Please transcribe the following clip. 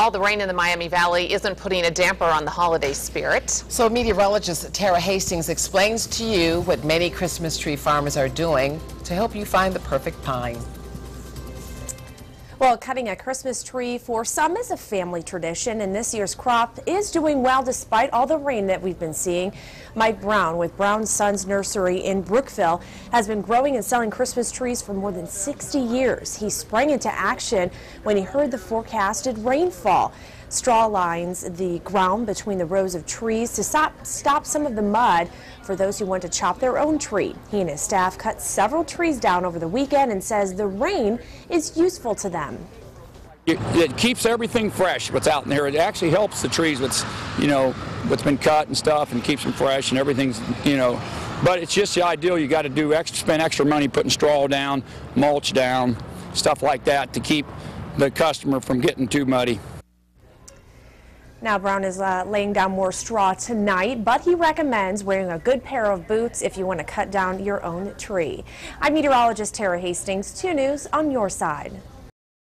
All the rain in the Miami Valley isn't putting a damper on the holiday spirit. So meteorologist Tara Hastings explains to you what many Christmas tree farmers are doing to help you find the perfect pine. Well, cutting a Christmas tree for some is a family tradition, and this year's crop is doing well despite all the rain that we've been seeing. Mike Brown with Brown Sons Nursery in Brookville has been growing and selling Christmas trees for more than 60 years. He sprang into action when he heard the forecasted rainfall. Straw lines the ground between the rows of trees to stop, stop some of the mud for those who want to chop their own tree. He and his staff cut several trees down over the weekend and says the rain is useful to them. It, it keeps everything fresh, what's out in there. It actually helps the trees, what's, you know, what's been cut and stuff and keeps them fresh and everything's, you know, but it's just the ideal. You got to do extra, spend extra money putting straw down, mulch down, stuff like that to keep the customer from getting too muddy. Now Brown is uh, laying down more straw tonight, but he recommends wearing a good pair of boots if you want to cut down your own tree. I'm meteorologist Tara Hastings, 2 News on your side.